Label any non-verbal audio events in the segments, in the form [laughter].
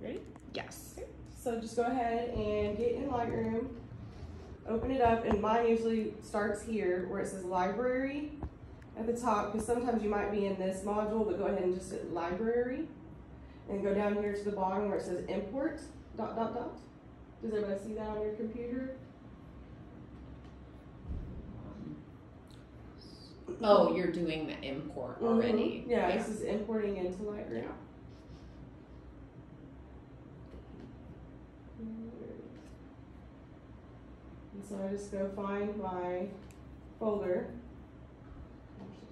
Ready? Yes. So just go ahead and get in Lightroom, open it up, and mine usually starts here where it says library at the top, because sometimes you might be in this module, but go ahead and just hit library. And go down here to the bottom where it says import, dot, dot, dot. Does everybody see that on your computer? Oh, you're doing the import already. Mhm. Yeah, this is importing into Lightroom. Yeah. And so I just go find my folder.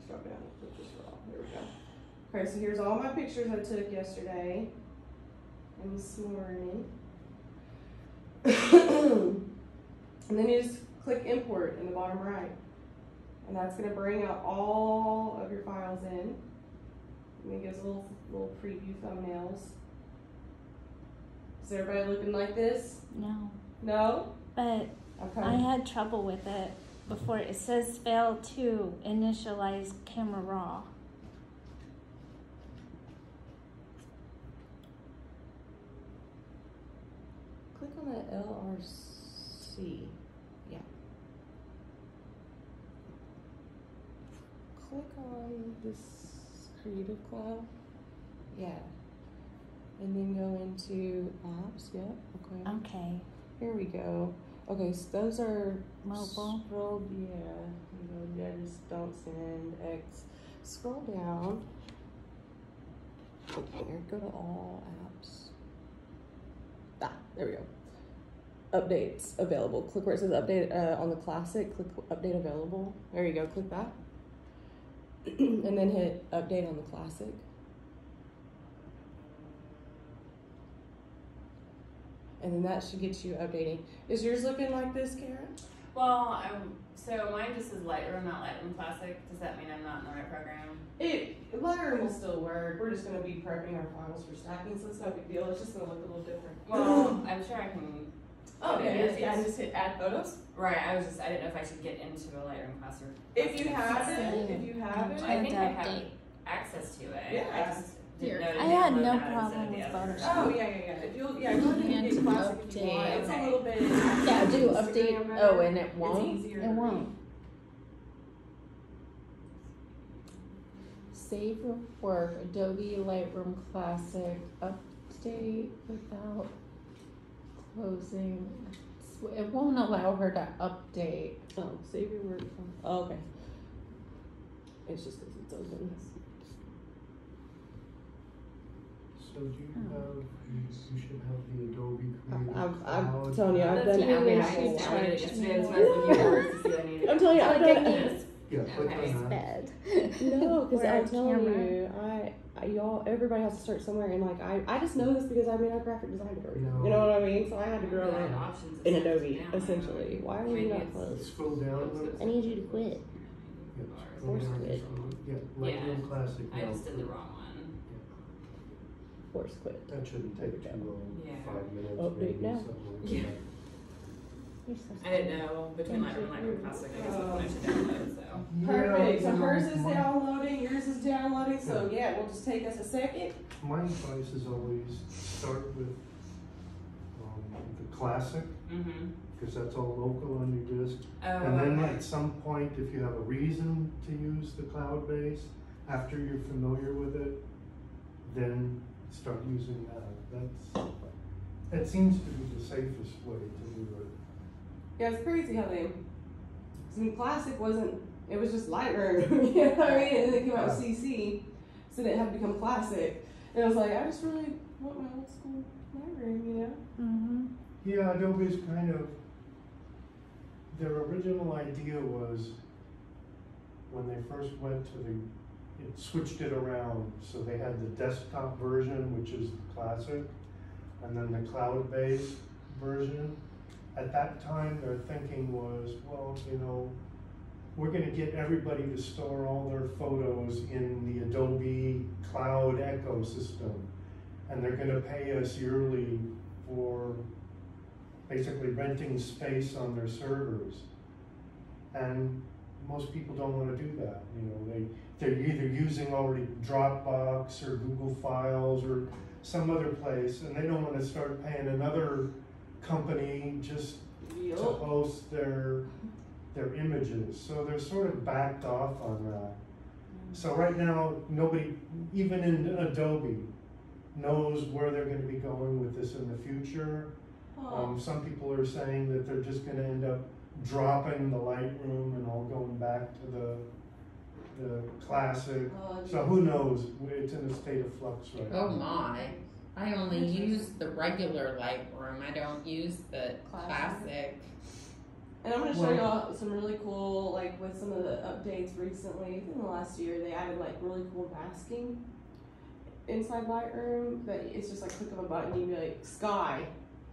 Down. There we go. Okay, so here's all my pictures I took yesterday and this morning. [coughs] and then you just click import in the bottom right. And that's gonna bring out all of your files in. And it gives little little preview thumbnails. Is everybody looking like this? No, No? but Okay. I had trouble with it before. It says fail to initialize camera raw. Click on that LRC. Yeah. Click on this Creative Cloud. Yeah. And then go into apps. Yep. Okay. Okay, Here we go. Okay, so those are Mobile. Scroll, yeah. You know, yeah, just don't send X. Scroll down. Click here. Go to all apps. Ah, there we go. Updates available. Click where it says update uh, on the classic. Click update available. There you go. Click that. [clears throat] and then hit update on the classic. And then that should get you updating. Is yours looking like this, Karen? Well, I'm, so mine just says Lightroom, not Lightroom Classic. Does that mean I'm not in the right program? It Lightroom will still work. We're just gonna be prepping our files for stacking, so it's no big deal. It's just gonna look a little different. Well, [laughs] I'm sure I can. oh okay, yeah, yes, yeah, and yes. just hit add photos. Right, I was just, I didn't know if I should get into a Lightroom class or. If you have it, if you have it. I think I have access to it. Yeah. I just didn't know to I had no problem with. Photoshop. Oh yeah, yeah, yeah. If you'll, yeah, go ahead and And to classic if you want. update. It's a little bit. Yeah, do update. Oh, and it won't. easier It won't. Save your work. Adobe Lightroom Classic. Update without closing. It won't allow her to update. Oh, save your work. Oh, okay. It's just because it's open. So do you hmm. have, you you should have the Adobe Creative I'm, I'm telling you, I've That's done me. every I just single downloaded it one. yesterday. That's why I was looking for words to see what I needed. I'm telling you, I've Like done. I Yeah, click Okay. on that. bed. [laughs] No, because Or a I'm telling camera. you, I, I y'all, everybody has to start somewhere, and like I, I just know this because I mean I graphic design degree. No. You know what I mean? So I had to grow I up options in of stuff to Adobe, download. essentially. Why are we not it's- closed? Scroll down a little. I need you to quit. Yeah, scroll Force down quit. just a. Yeah, Lightroom Classic. I now. just did the wrong one. Force quit. That shouldn't take too long, Yeah. five minutes Update maybe, now. something like Yeah. that. You're so I didn't know between Lightroom and Lightroom Classic, I guess which one I should download, so. [laughs] Perfect. So hers is downloading, yours is downloading. So yeah, we'll just take us a second. My advice is always start with, um, the classic, Mm-hmm. because that's all local on your disk. Oh, And then okay. at some point, if you have a reason to use the cloud base, after you're familiar with it, then start using that. That's, that seems to be the safest way to do it. Yeah, it's crazy how they. 'cause, I mean, classic wasn't. It was just Lightroom. [laughs] you know what I mean? And then it came out with CC, so then it had become classic. And I was like, I just really want my old school Lightroom, you know? Mm-hmm. Yeah, Adobe's kind of, their original idea was when they first went to the, it switched it around. So they had the desktop version, which is the classic, and then the cloud-based version. At that time, their thinking was, well, you know, we're gonna get everybody to store all their photos in the Adobe Cloud ecosystem. And they're gonna pay us yearly for basically renting space on their servers. And most people don't wanna do that, you know, they, they're either using already Dropbox or Google Files or some other place, and they don't wanna start paying another company just to host their, their images, so they're sort of backed off on that. So right now, nobody, even in Adobe, knows where they're gonna be going with this in the future. Oh, Um, some people are saying that they're just gonna end up dropping the Lightroom and all going back to the, the classic. oh, So who knows, it's in a state of flux right now. Oh my. I only use the regular Lightroom. I don't use the Classic. classic. And I'm gonna show Well- y'all some really cool, like with some of the updates recently, in the last year, they added like really cool masking inside Lightroom that it's just like click of a button, you can be like sky.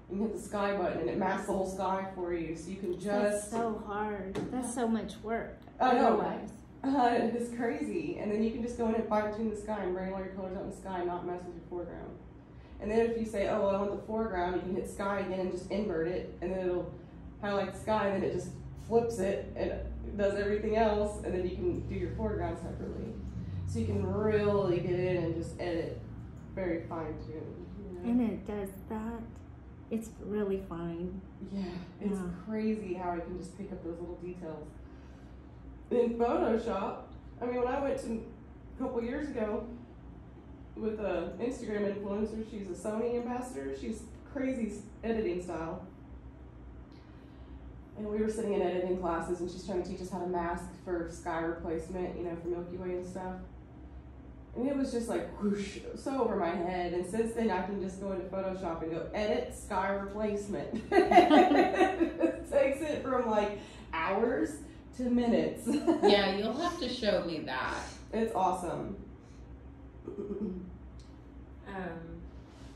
You can hit the sky button and it masks the whole sky for you, so you can That's just, so hard. That's so much work. Oh know. Otherwise. Uh, it's crazy. And then you can just go in and fine tune the sky and bring all your colors out in the sky and not mess with your foreground. And then if you say, oh, well, I want the foreground, you can hit sky again and just invert it, and then it'll highlight the sky, and then it just flips it and does everything else, and then you can do your foreground separately. So you can really get in and just edit very fine tuned. You know? And it does that. It's really fine. Yeah, it's Yeah. crazy how I can just pick up those little details. In Photoshop, I mean, when I went to a couple years ago with a Instagram influencer, she's a Sony ambassador. She's crazy editing style. And we were sitting in editing classes, and she's trying to teach us how to mask for sky replacement, you know, for Milky Way and stuff. And it was just like whoosh, so over my head. And since then, I can just go into Photoshop and go edit sky replacement. [laughs] it takes it from like hours to minutes. [laughs] yeah, you'll have to show me that. it's awesome. Um,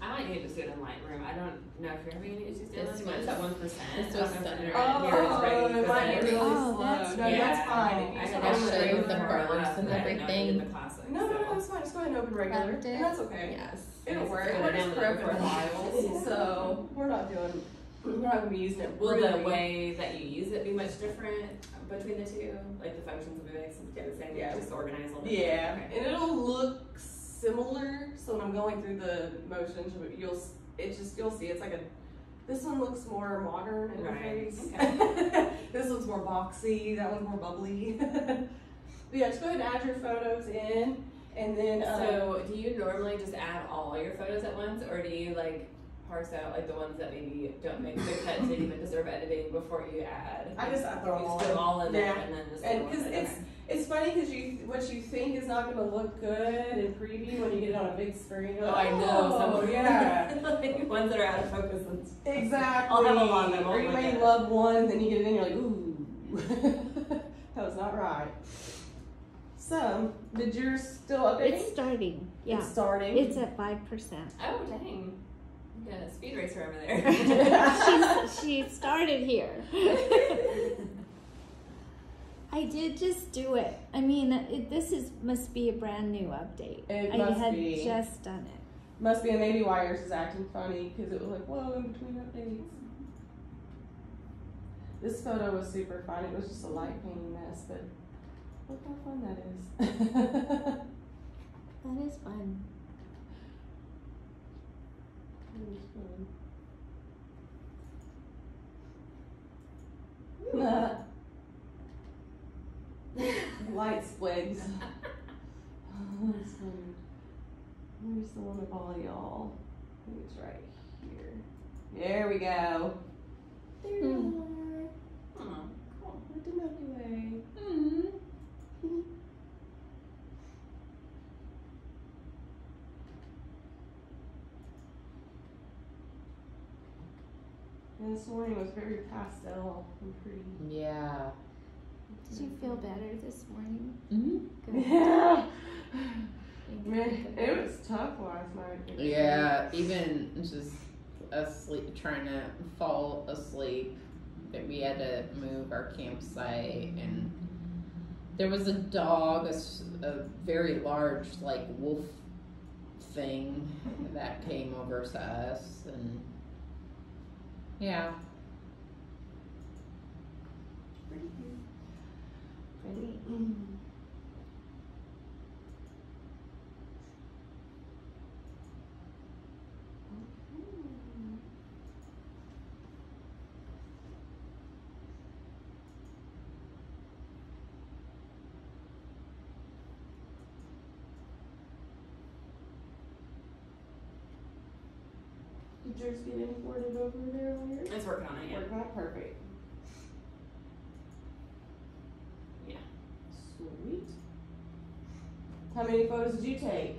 I like need to do it in Lightroom. I don't know if you're having any issues doing This this. Mine was- is at one percent. this was Thunder. Oh, it might be really Oh, slow. that's no, good. that's fine. I can I'll show you the birds and everything. The classic, No, no, no, so. it's fine. Just go ahead and open regular. Loved. And that's okay. Yes. It'll work. gonna We're just download prepping for [laughs] so we're not doing. We're not gonna be using it. Will really. the way that you use it be much different between the two? Like the functions will be like the same, Yeah. just organize all the Yeah, Okay. and it'll look similar. So when I'm going through the motions, you'll it's just you'll see it's like a. This one looks more modern in Right, interface. [laughs] this one's more boxy. That one's more bubbly. [laughs] but yeah, just go ahead and add your photos in, and then um, So, do you normally just add all your photos at once, or do you like parse out like the ones that maybe don't make the cut to even deserve editing before you add? I just I throw them you all. just put them all in there and then just And the ones 'cause that- it's- It's funny because you what you think is not going to look good in preview when you get it on a big screen. You're Oh, I know. Oh, Some yeah. [laughs] like ones that are out of focus. And Exactly. I'll have a lot of them. Or Oh you may God. love one, then you get it in, you're like, ooh, [laughs] that was not right. So, did yours still updating? It's starting. Yeah. It's starting. It's at 5%. oh dang, got speed racer over there. [laughs] She started here. [laughs] I did just do it. I mean, it, this is must be a brand new update. It I had be. just done it. Must be, and maybe yours is acting funny because it was like, whoa, in between updates. This photo was super fun. It was just a light painting mess, but look how fun that is. [laughs] That is fun. It was fun. Nah. Light. Oh, funny. Where's the one of all y'all? I think it's right here. There we go. There you are. Hmm, cool. The Milky Way. Mm. And this morning was very pastel and pretty. Yeah. Did you feel better this morning? hmm Good. [laughs] Yeah. Man, it was tough last night. Yeah, even just asleep, trying to fall asleep, that we had to move our campsite, and there was a dog, a very large, like wolf thing that came over to us, and yeah, Pretty. Did yours get imported over there on yours? It's working on it, yeah. Working out perfect. Yeah. Sweet. How many photos did you take?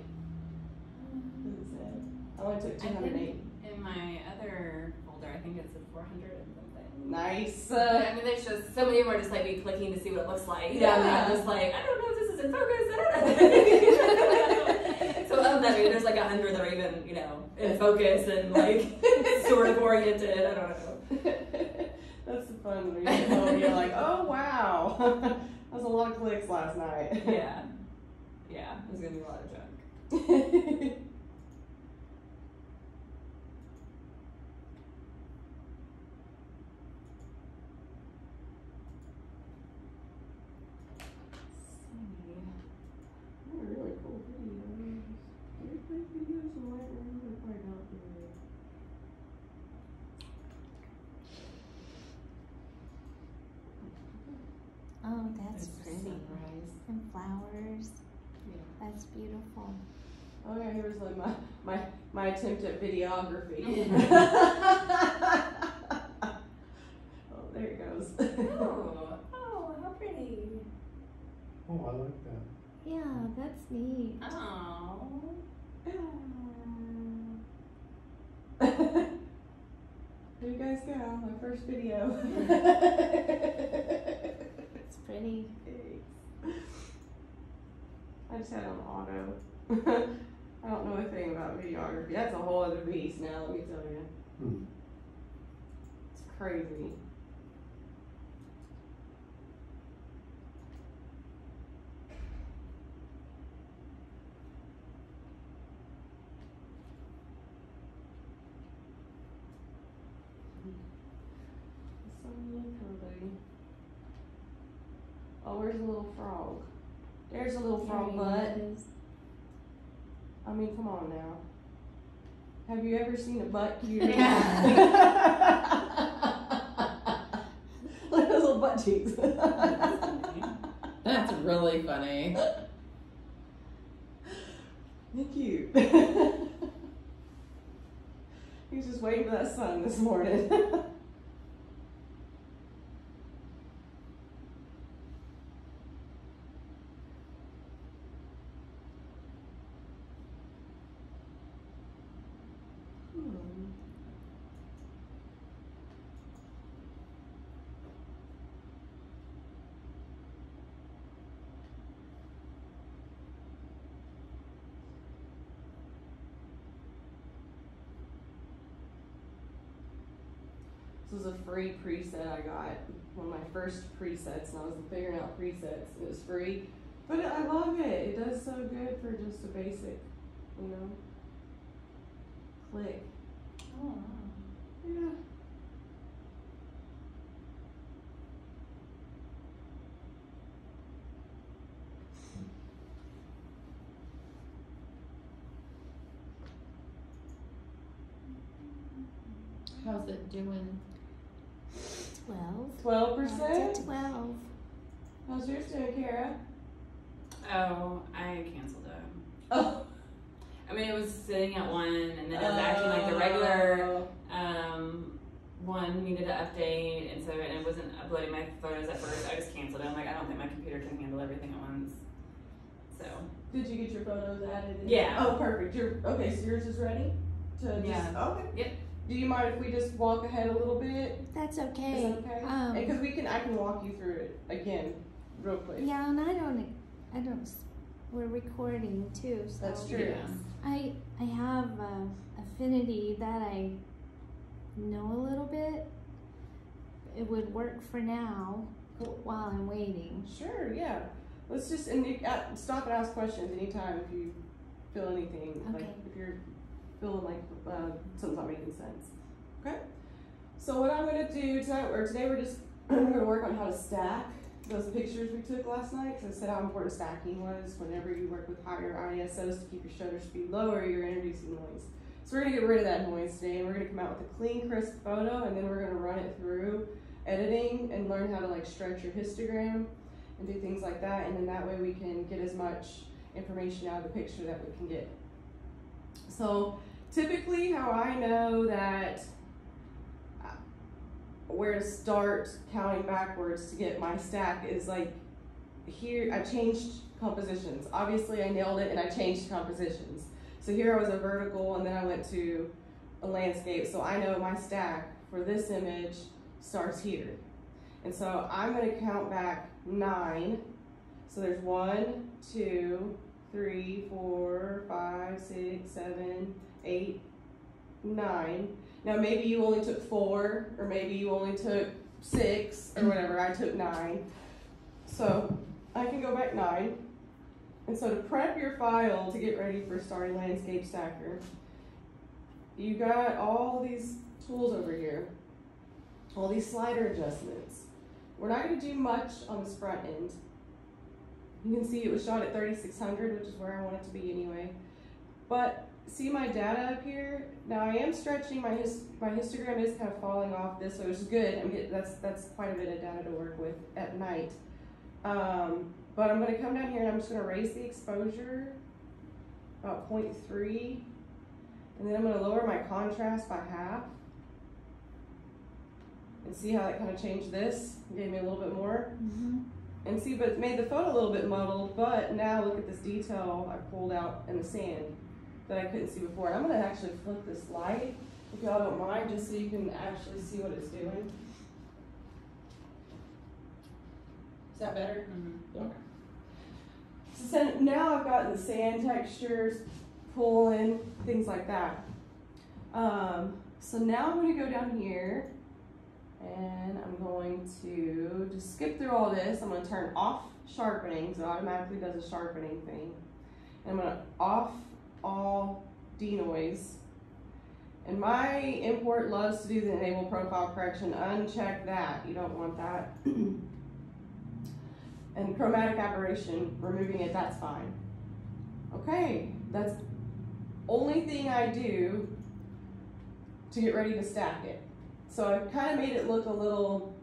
Does it? I only took I 208. In my other folder, I think it's a 400 and something. Nice. Uh, I mean, there's just so many more just like me clicking to see what it looks like. Yeah. Yeah. I'm just like, I don't know if this is in focus. I don't know. so of that, maybe there's like a hundred that are even, you know, in focus and like [laughs] sort of oriented. I don't know. [laughs] That's the fun when you get home. You're like, oh wow, [laughs] that was a lot of clicks last night. Yeah. Yeah. There's gonna be a lot of junk. They're really cool videos. They're great videos and like they're quite out there. Oh, that's It's a pretty. sunrise. And flowers. Yeah. That's beautiful. Oh yeah, here's like my my my attempt at videography. [laughs] [laughs] oh, there it goes. Oh. Oh, how pretty. Oh, I like that. Yeah, that's neat. Oh. There you guys go, my first video. It's pretty. I just had it on auto. I don't know a thing about videography. That's a whole other beast now, let me tell you. Hmm. It's crazy. So curly. Oh, where's the little frog? There's a little frog There butt. it is. I mean, come on now. Have you ever seen a butt cuter? Look at those little butt cheeks. [laughs] That's really funny. They're cute. [laughs] he was just waiting for that sun this morning. [laughs] Hmm. This was a free preset I got. One of my first presets, and I was figuring out presets. It was free, but I love it. It does so good for just a basic, you know, click. Oh. Yeah. How's it doing? Twelve. Twelve That's percent. a twelve. How's yours doing, Kara? Oh, I canceled it. Oh. I mean, it was sitting at one, and then it was acting like the regular Oh. um, one needed to update, and so and it wasn't uploading my photos at first. I just canceled it. I'm like, I don't think my computer can handle everything at once. So Did you get your photos added? in? Yeah. Oh, perfect. Your okay, so yours is ready. To just, Yeah. Okay. Yep. Do you mind if we just walk ahead a little bit? That's okay. Is okay. that okay? Um, Because we can, I can walk you through it again, real quick. yeah, and I don't, I don't. We're recording too, so That's true. Yeah. I I have uh, affinity that I know a little bit. It would work for now Cool. while I'm waiting. Sure. Yeah. Let's just and you, uh, stop and ask questions anytime if you feel anything. Like Okay. if you're feeling like uh, something's not making sense. Okay. So what I'm gonna do tonight, or today, we're just [clears throat] gonna work on how to stack those pictures we took last night. Because I said how important stacking was. Whenever you work with higher ISOs to keep your shutter speed lower, you're introducing noise. So we're gonna get rid of that noise today, and we're gonna come out with a clean, crisp photo, and then we're gonna run it through editing and learn how to like stretch your histogram and do things like that, and then that way we can get as much information out of the picture that we can get. So typically how I know that uh, where to start counting backwards to get my stack is like here I changed compositions. Obviously I nailed it and I changed compositions. So here I was a vertical and then I went to a landscape. So I know my stack for this image starts here. And so I'm gonna count back nine. So there's one, two, three, four, five, six, seven, eight, nine. Now maybe you only took four, or maybe you only took six, or whatever. I took nine. So I can go back nine. And so to prep your file to get ready for Starry Landscape Stacker, you got all these tools over here, all these slider adjustments. We're not going to do much on this front end. You can see it was shot at 3600, which is where I want it to be anyway. But see my data up here? Now I am stretching, my his, my histogram is kind of falling off this, so it's good. I'm getting, that's, that's quite a bit of data to work with at night. Um, but I'm gonna come down here and I'm just gonna raise the exposure about 0.3. And then I'm gonna lower my contrast by half. And see how that kind of changed this? Gave me a little bit more. Mm-hmm. And see, but it made the photo a little bit muddled, but now look at this detail I pulled out in the sand that I couldn't see before. And I'm gonna actually flip this light, if y'all don't mind, just so you can actually see what it's doing. Is that better? Okay. So now I've gotten the sand textures, pulling, things like that. Um, so now I'm gonna go down here and I'm going to just skip through all this. I'm gonna turn off sharpening, so it automatically does a sharpening thing. And I'm gonna off all denoise. And my import loves to do the enable profile correction. Uncheck that. You don't want that. [clears throat] and chromatic aberration, removing it, that's fine. Okay, that's only thing I do to get ready to stack it. So I kind of made it look a little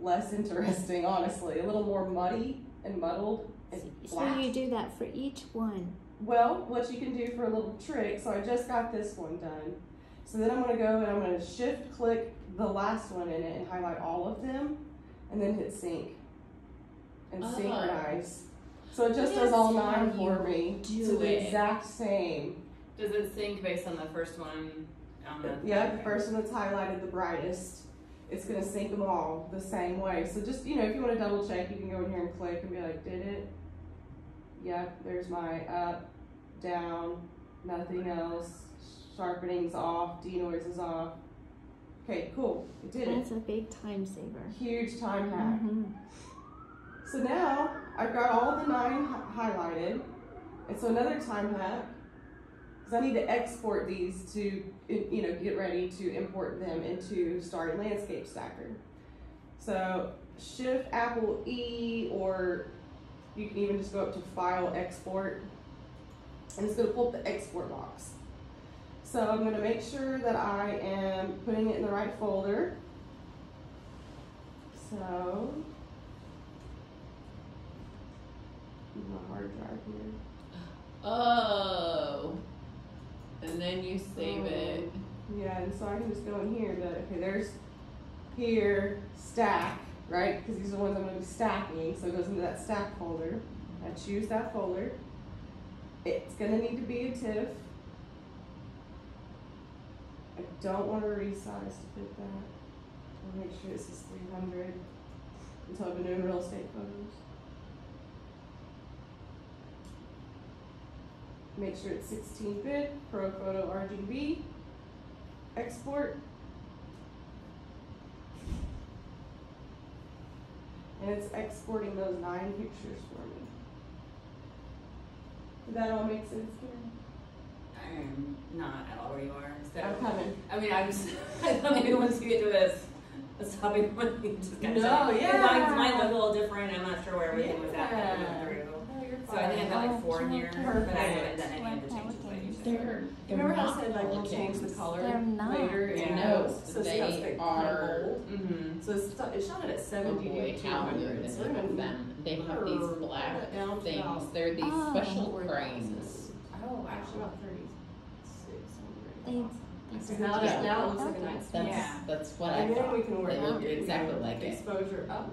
less interesting, [laughs] honestly, a little more muddy and muddled and So flat. you do that for each one. Well, what you can do for a little trick, so I just got this one done. So then I'm gonna go and I'm gonna shift click the last one in it and highlight all of them and then hit sync and Oh. synchronize. So it just does all nine for me. do so the exact same. Does it sync based on the first one? On the Yeah, the first one that's highlighted the brightest. It's gonna sync them all the same way. So just, you know, if you wanna double check, you can go in here and click and be like, did it? Yep, there's my up, down, nothing else. Sharpening's off, denoise is off. Okay, cool, it did it. That's a big time saver. Huge time hack. Mhm. So now I've got all the nine hi- highlighted. And so another time hack, because I need to export these to, you know, get ready to import them into Starry Landscape Stacker. So Shift Apple E, or you can even just go up to File Export, and it's going to pull up the export box. So I'm going to make sure that I am putting it in the right folder. So my hard drive here. Oh. And then you save Oh. it. Yeah, and so I can just go in here, but okay, there's here, stack, right? Because these are the ones I'm gonna be stacking, so it goes into that stack folder. I choose that folder. It's gonna need to be a TIFF. I don't want to resize to fit that. I'll make sure this is 300 until I've been doing real estate photos. Make sure it's 16 bit, Pro Photo RGB. Export. And it's exporting those nine pictures for me. Did that all make sense, Karen? I'm not at all where you are. So I'm coming. I mean, I'm just. [laughs] I thought maybe once you get [laughs] to this, a stopping point, you just kind of. No, yeah. Mine, mine look a little different. I'm not sure where everything was at that I Yeah. went through. No, you're So I think I've got like four in here, but I haven't done any of the changes that you said. They're, they're Remember how not I said like we'll change the games. color They're not. later? in Yeah. No. So see how it's they like are- bold? Mm-hmm. So it's, it shot it at Oh 70 boy, how good hundred. is So it I'm with them? They have these black Down things. They're these Oh. special 4,000. cranes. Oh, actually about 3600. Thanks. So now that, now it looks like a nice. That's Yeah. that's what I And then thought. we can work It on looked exactly the like it. exposure up,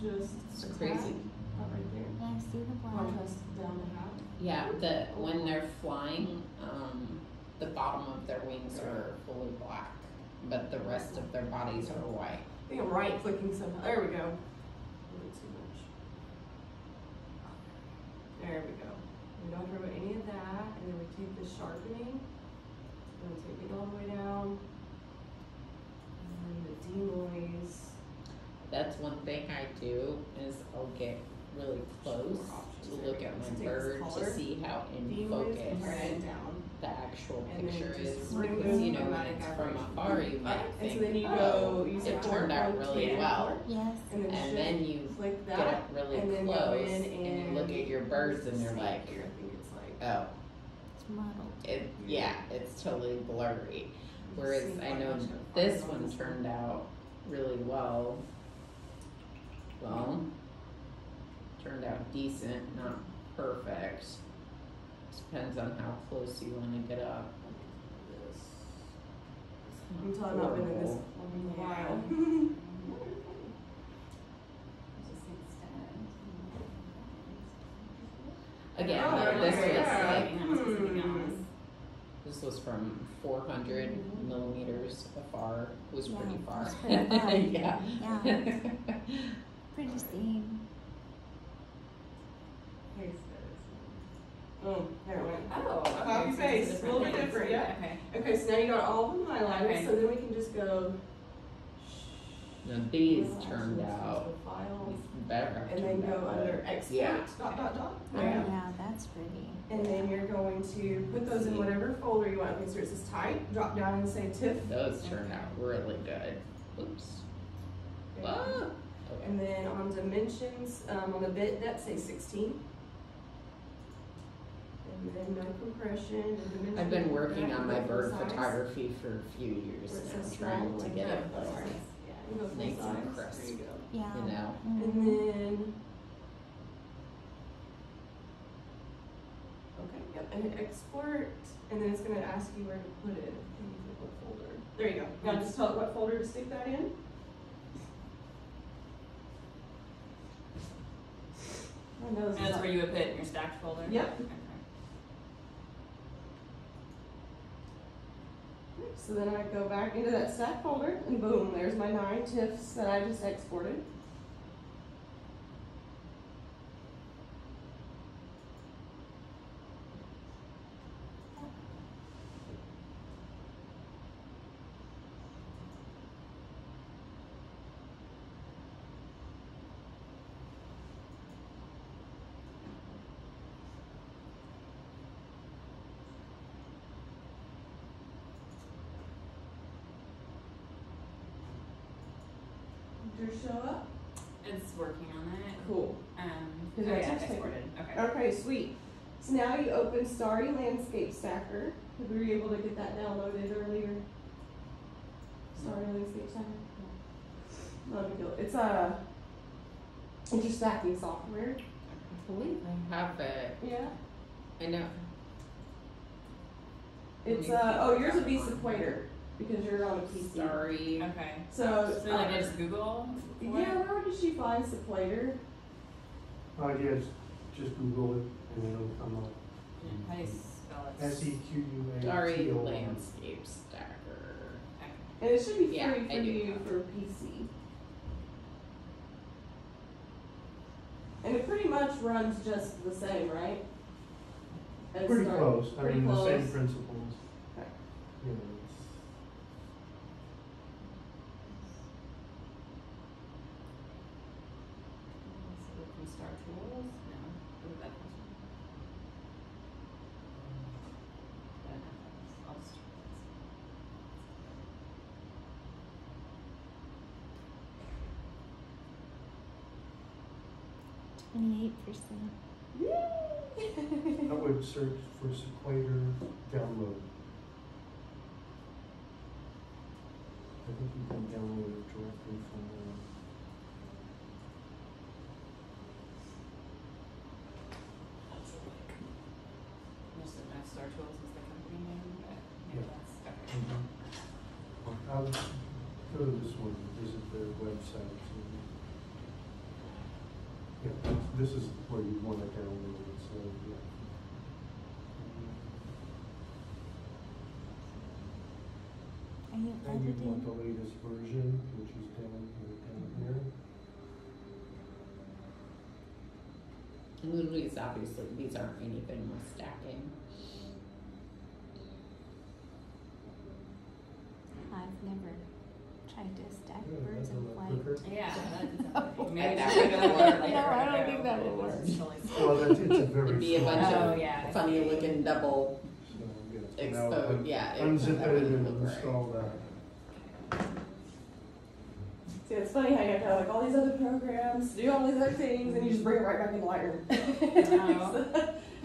just It's crazy. About right there. Yeah, I see the. Contrast down to half. Yeah, the when they're flying, um, the bottom of their wings are fully black, but the rest of their bodies are white. I think I'm right clicking somehow. There we go. A little too much. There we go. We don't remove any of that, and then we take the sharpening. And we take it all the way down. And then the denoise. That's one thing I do is I'll get really close to look at my bird to see how in focus and down. The actual And picture is. Because you know when it's from afar, you might And so think, then you oh, go, you it turned out really two, well. Yes. And then And then you click get that. up really and close in and you look at your birds and you're like, here, I think it's like. oh, It's muddled. it, yeah, it's totally blurry. Whereas I know this one turned out really well. Well, turned out decent, not perfect. Depends on how close you want to get up. This. I'm talking about been in this Horrible. in a while. [laughs] Again, Oh, like, this okay, was like Hmm. this was from 400 millimeters afar. Was Yeah, pretty far. that's [laughs] pretty far. yeah. Yeah. [laughs] Pretty steam. Oh, there it went. Oh, okay. Copy so paste, it's a little bit things. different, yeah. Okay. Okay, so now you got all of them highlighted, Okay. so then we can just go. now these Relax, turned out to File, better. and then go under better. export, Yeah. dot, dot, dot. Oh, There yeah, that's pretty. And then you're going to put those in whatever folder you want. Okay, so it says type, drop down and say TIFF. Those turned out really good. Oops. Ah. Okay. And then on dimensions, um, on the bit depth, say sixteen. And then no compression, and. I've been working on my bird size. photography for a few years Where it now, says trying to get that. it like, Yeah, you go nice and size. crisp. There you go. Yeah. you know. Mhm. And then. Okay, yep, and hit export, and then it's gonna ask you where to put it, and you click what folder. There you go, now just tell it what folder to stick that in. And And that's where you would put it in your stacked folder? Yep. Okay. So then I go back into that stack folder, and boom, there's my nine TIFFs that I just exported. Did yours show up? It's working on it. Cool. Um, oh yeah, it's exported. Okay. Okay, sweet. So now you open Starry Landscape Stacker. We were able to get that downloaded earlier. Starry Landscape Stacker. No. A big deal. It's a interstacking software. I believe I have it. Yeah. I know. It's uh oh yours would be one. Sequator because you're on a PC. Sorry. Okay. So, so like uh, I just Google. for Yeah, where did she find Sequator? Uh, yes, just Google it and it'll come up. How do you spell it? S E Q U A T O. Sorry, landscape stacker. Okay. And it should be free Yeah, for you have for PC. And it pretty much runs just the same, right? As Pretty Star- close, I pretty mean, the same principles. Okay. You 28%. I would search for Sequator download. I think you can download it directly from the. Most of Math Star Tools is the company name, but maybe Yeah. Mm mm-hmm. I'll go to this one, visit their website this is where you want to download it, so, yeah. Are you And you want editing? the latest version, which is down here, down here. And these obviously these aren't anything with stacking. I've never tried to stack Yeah, birds that's a in flight. Yeah, that's No. [laughs] maybe That [laughs] that would would work. work. No, I don't think that would work. Well, that's, it's a very. It'd be a small- bunch Oh, of yeah. funny looking double So, yeah, now exposed. Yeah, it- Unzip it and look right. install that. See, it's funny how you have to have like all these other programs, do all these other things, and you just bring it right back into Lightroom.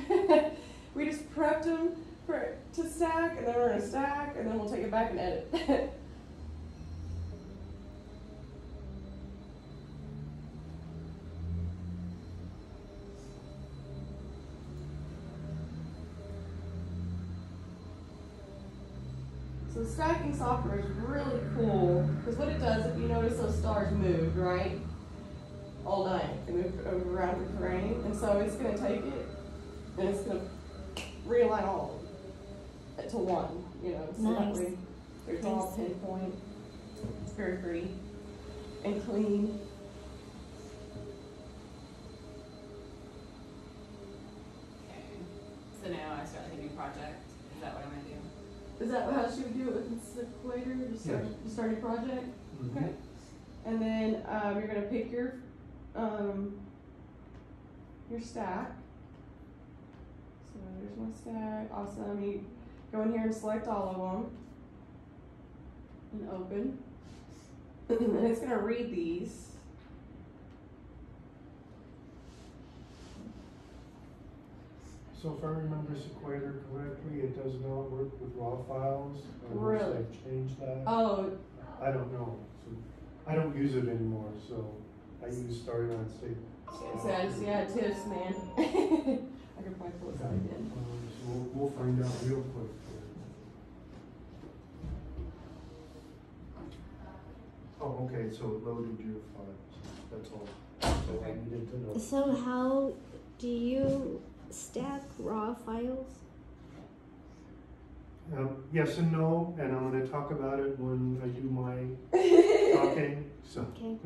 So, we just prepped them for to stack, and then we're gonna stack, and then we'll take it back and edit. [laughs] software is really cool because what it does, if you notice those stars moved, right? All night, they moved over around the terrain, and so it's going to take it and it's going to realign all to one, you know, so that Nice. way there's all pinpoint. It's very free and clean. Okay. So now I start a new project. Is that how she would do it with the Sequator? Just start, Yes. just start a project? Mhm. Okay. And then um, you're gonna pick your um, your stack. So there's my stack. Awesome. You go in here and select all of them and open. [clears throat] and it's gonna read these. So if I remember Sequator correctly, it does not work with raw files, unless Really? they've changed that. Oh, I don't know, so, I don't use it anymore, so I use Storyline State. so I just yeah, tips, man. [laughs] I can probably pull it out again. Um, So we'll, we'll find out real quick. Oh, okay, so it loaded your files, that's all, that's all I needed to know. So how do you stack raw files? Um, yes and no, and I'm gonna talk about it when I do my [laughs] talking, so. Okay.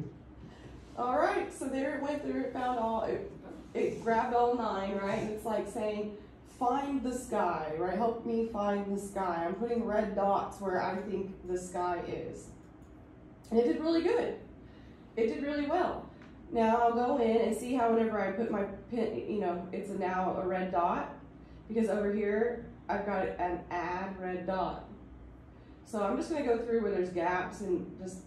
[laughs] All right, so there it went through. It found all. It, it grabbed all nine, right? And it's like saying, "Find the sky," right? Help me find the sky. I'm putting red dots where I think the sky is, and it did really good. It did really well. Now I'll go in and see how whenever I put my pin, you know, it's now a red dot because over here I've got an add red dot. So I'm just gonna go through where there's gaps and just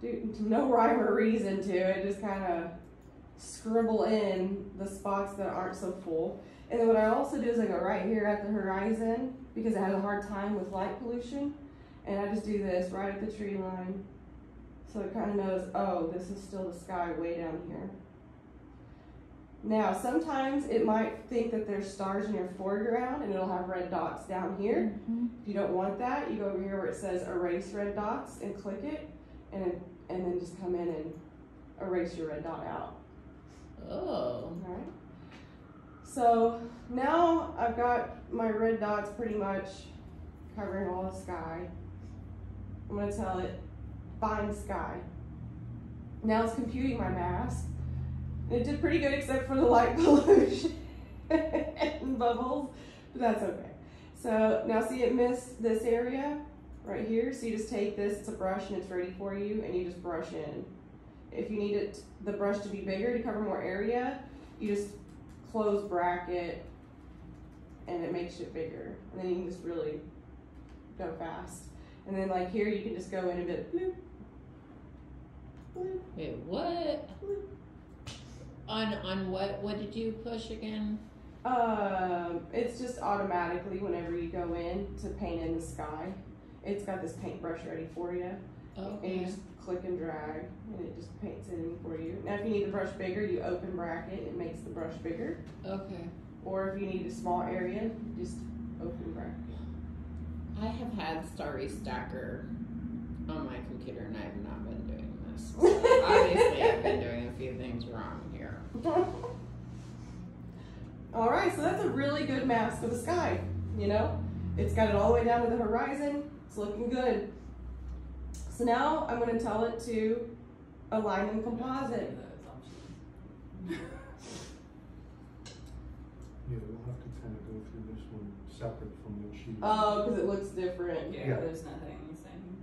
do no rhyme or reason to it. Just kind of scribble in the spots that aren't so full. And then what I also do is I go right here at the horizon because it has a hard time with light pollution. And I just do this right at the tree line. So it kind of knows, oh, this is still the sky way down here. Now, sometimes it might think that there's stars in your foreground and it'll have red dots down here. Mhm. If you don't want that, you go over here where it says erase red dots and click it and and then just come in and erase your red dot out. Oh. Alright. So now I've got my red dots pretty much covering all the sky. I'm gonna tell it find sky. Now it's computing my mask. And it did pretty good except for the light [laughs] pollution and bubbles, but that's okay. So now see it missed this area right here. So you just take this, it's a brush and it's ready for you and you just brush in. If you need it, the brush to be bigger to cover more area, you just close bracket and it makes it bigger. And then you can just really go fast. And then like here you can just go in a bit bloop, Wait, what? On on what? What did you push again? Um, it's just automatically whenever you go in to paint in the sky. It's got this paintbrush ready for you. And you just click and drag and it just paints it in for you. Now if you need the brush bigger, you open bracket, it makes the brush bigger. Okay. Or if you need a small area, just open bracket. I have had Starry Stacker on my computer and I have not been doing this. So obviously, I've been doing a few things wrong here. [laughs] All right, so that's a really good mask of the sky. You know, it's got it all the way down to the horizon. It's looking good. So now I'm going to tell it to align in composite. Yeah, we'll have to kind of go through this one separate from what she. Oh, because it looks different. Yeah, Yeah. there's nothing the same.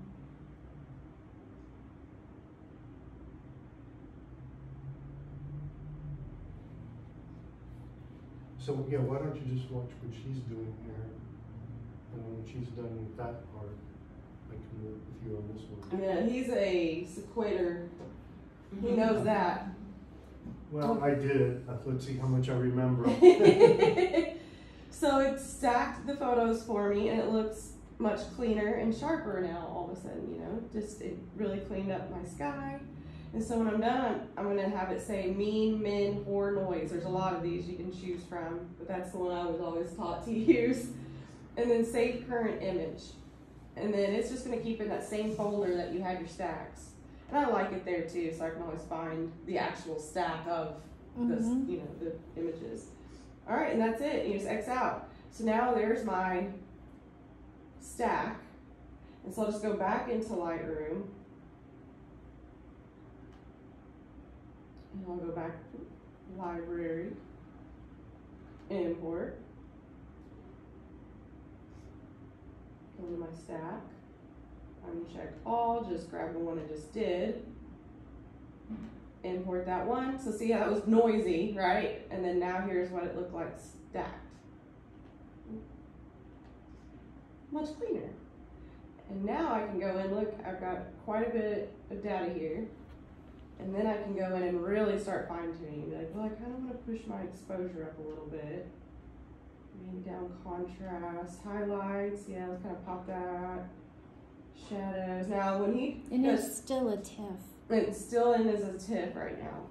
So, yeah, why don't you just watch what she's doing here? And when she's done with that part, I can work with you on this one. Yeah, he's a Sequator. He mm-hmm. knows that. Well, I did it. Let's see how much I remember. [laughs] so it stacked the photos for me and it looks much cleaner and sharper now all of a sudden, you know. Just it really cleaned up my sky. And so when I'm done, I'm gonna have it say mean, min, or noise. There's a lot of these you can choose from, but that's the one I was always taught to [laughs] use. And then save current image. And then it's just gonna keep in that same folder that you had your stacks. And I like it there too, so I can always find the actual stack of the Mhm. you know the images. All right, and that's it. You just X out. So now there's my stack, and so I'll just go back into Lightroom, and I'll go back to Library, Import, go into my stack. Uncheck all. Just grab the one I just did import that one. So see how that was noisy, right? And then now here's what it looked like stacked. Much cleaner. And now I can go in, look, I've got quite a bit of data here. And then I can go in and really start fine tuning. Be like, well, I kind of want to push my exposure up a little bit. Maybe down contrast, highlights, yeah, let's kind of pop that. Shadows. Now, when he And does it's still a tiff. it's still in as a tiff right now.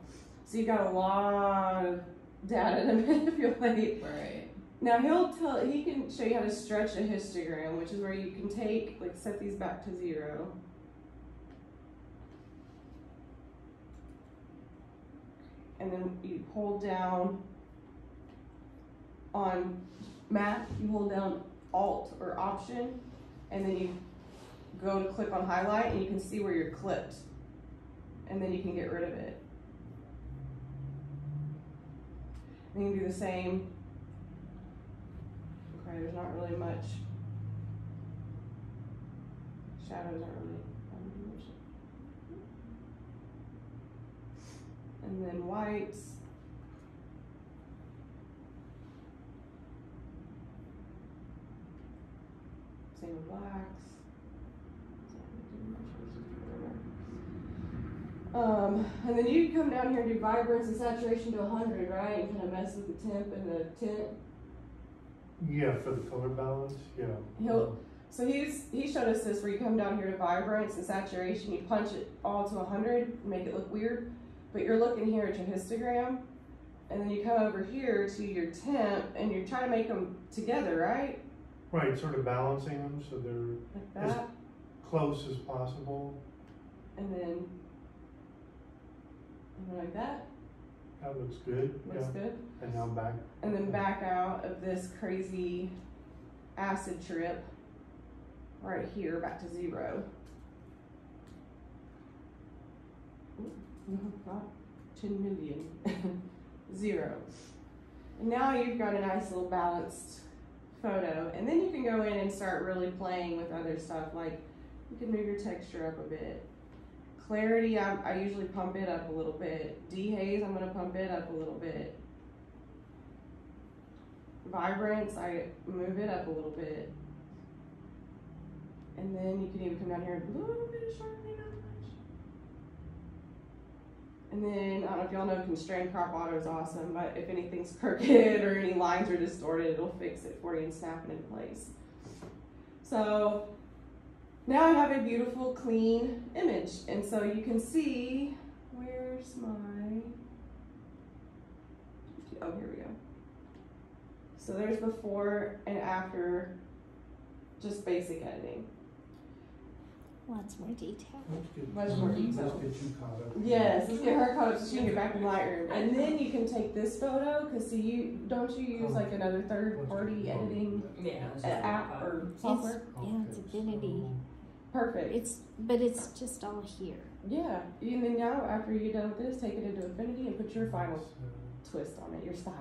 So you've got a lot of data to [laughs] manipulate. Right. Now he'll tell he can show you how to stretch a histogram, which is where you can take like set these back to zero. And then you hold down on map, you hold down alt or option, and then you go to click on highlight and you can see where you're clipped. And then you can get rid of it. And you can do the same. Okay, there's not really much. Shadows aren't really. um, much. And then whites. Same with blacks. Um, and then you come down here and do vibrance and saturation to 100, right? And kind of mess with the temp and the tint. Yeah, for the color balance, yeah. He'll- So he's he showed us this where you come down here to vibrance and saturation, you punch it all to 100, make it look weird, but you're looking here at your histogram, and then you come over here to your temp, and you're trying to make them together, right? Right, sort of balancing them so they're Like that, close as possible. and then, and like that. That looks good, Looks yeah. good. And now back. and then back out of this crazy acid trip right here back to zero. Not 10 million. [laughs] zero. And now you've got a nice little balanced photo. And then you can go in and start really playing with other stuff. Like you can move your texture up a bit. Clarity, I, I usually pump it up a little bit. Dehaze, I'm to pump it up a little bit vibrance, I move it up a little bit. And then you can even come down here and a little bit of sharpening. And then, I don't know if y'all know constrained crop auto is awesome, but if anything's [laughs] crooked or any lines are distorted, it'll fix it for you and snap it in place. So, now I have a beautiful, clean image. And so you can see, where's my, oh, here we go. So there's before and after just basic editing. Lots more detail. Let's get- Much more Let's detail. get you caught up. Yes, let's get her caught up so she can get back in the Lightroom, and then you can take this photo. Cause see, you don't you use like another third party editing Yeah. uh, app or software? Yeah, it's Okay, Affinity. Perfect. It's but it's just all here. Yeah, and then now after you get done with this, take it into Affinity and put your final twist on it, your style.